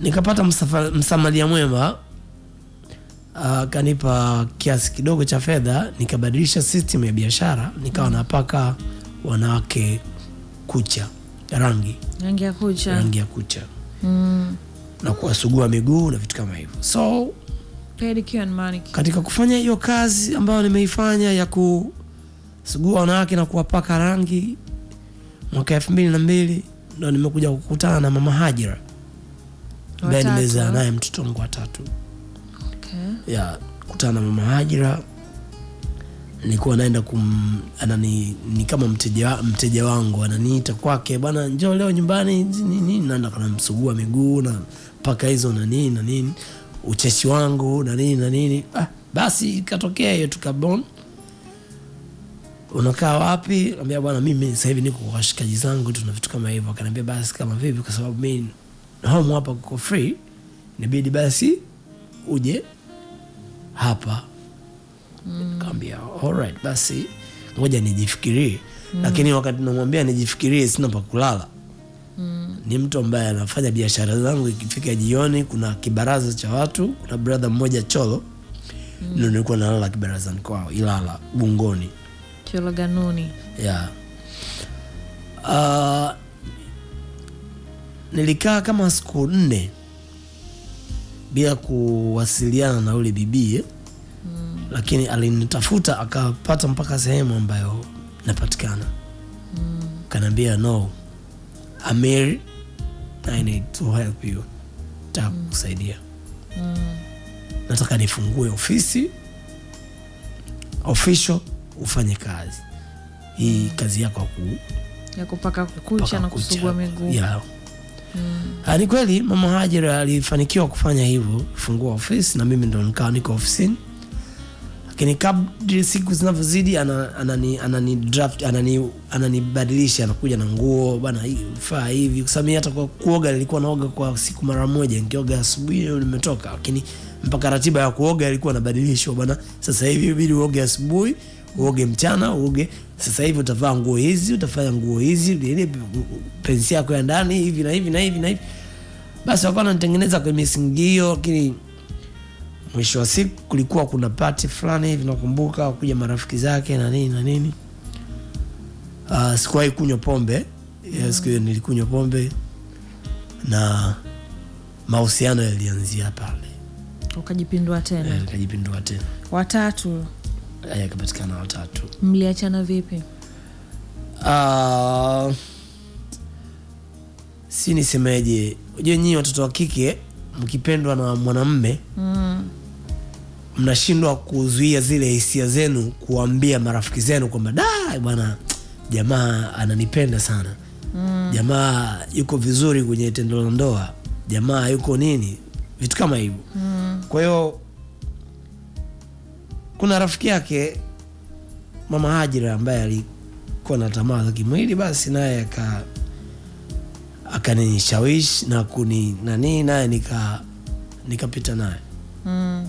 nikapata msamalia msamaria mwema akanipa uh, kiasi kidogo cha fedha nikabadilisha system ya biashara nikawa napaka wanawake kucha rangi. Rangi ya kucha. Rangi ya kucha. Mm. na kuwasugua miguu na vitu kama hivyo. So katika kufanya hiyo kazi ambayo nimeifanya ya kusugua wanawake na kuwapaka rangi mwaka elfu mbili na mbili ndo nimekuja kukutana na mama hajira ambaye nimezaa naye mtoto wangu watatu okay. ya kutana na mama hajira. Nilikuwa naenda kum anani ni kama mteja, mteja wangu ananiita kwake bana njoo leo nyumbani nini naenda kanamsugua miguu na mpaka hizo na nini na nini ucheshi wangu na nini na nini. Ah, basi ikatokea hiyo tukabon. Unakaa wapi? Ambia bwana mimi sasa hivi niko kwa washikaji zangu tuna vitu kama hivyo. Akaniambia basi kama vipi? Kwa sababu mi home hapa kuko free nibidi basi uje hapa mm. kaambia alright basi ngoja nijifikirie mm. lakini wakati namwambia nijifikirie sina pa kulala mm. ni mtu ambaye anafanya biashara zangu ikifika jioni kuna kibaraza cha watu kuna brother mmoja cholo mm. ndo nilikuwa nalala kibarazani kwao ilala bungoni Cholo Ganuni yeah. uh, nilikaa kama siku nne bila kuwasiliana na ule bibie mm. lakini alinitafuta akapata mpaka sehemu ambayo napatikana mm. kanaambia no amir i need to help you nataka kusaidia mm. nataka nifungue ofisi official ufanye kazi hii kazi yako ya kupaka kucha na kusugua miguu yeah. Ah, ni kweli mama hajira alifanikiwa kufanya hivyo kufungua ofisi na mimi ndo nikawa niko ofisini. Lakini kadri siku zinavyozidi ana- anani anani draft anani ananibadilisha anakuja na nguo bana faa hivi. Kwa sababu hata kwa kuoga nilikuwa naoga kwa siku mara moja nikioga asubuhi nimetoka. Lakini mpaka ratiba ya kuoga ilikuwa nabadilishwa bana sasa hivi ibidi uoge asubuhi uoge mchana uoge sasa hivi utavaa nguo hizi utafanya nguo hizi ile pensi yako ya ndani hivi na hivi na hivi na hivi. Basi wakawa wanatengeneza kwa misingi hiyo lakini mwisho wa siku kulikuwa kuna pati fulani hivi nakumbuka wakuja marafiki zake na nini na nini. Uh, sikuwahi kunywa pombe yeah, siku hiyo nilikunywa pombe na mahusiano yalianzia pale. Ukajipindua tena. Ukajipindua nikajipindua tena. Watatu. Eh, yakapatikana watatu. Mliachana vipi? Uh, si nisemeje. Ujue nyii watoto wa kike mkipendwa na mwanamme mm. mnashindwa kuzuia zile hisia zenu kuambia marafiki zenu kwamba da bwana jamaa ananipenda sana. Mm. jamaa yuko vizuri kwenye tendo la ndoa. Jamaa yuko nini. Vitu kama hivyo. Mm. kwa hiyo kuna rafiki yake mama hajira ambaye alikuwa na tamaa za kimwili basi naye aka akanishawishi na kuni nanii naye nika nikapita naye Mm.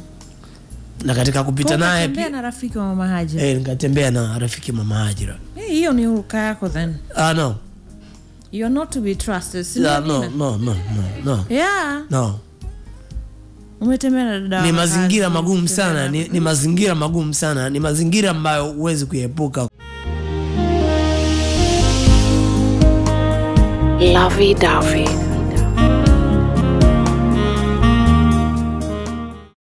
na katika kupita naye na rafiki wa mama Hajira eh, nikatembea na rafiki mama Hajira. Eh, hiyo ni uruka yako then Ah, no. you're not to be trusted si Ah, no, no, no, no, no. yeah No. Umetembea na dada Ni mazingira magumu sana, ni, ni mazingira magumu sana, ni mazingira ambayo huwezi kuyaepuka. Lovey Dovey.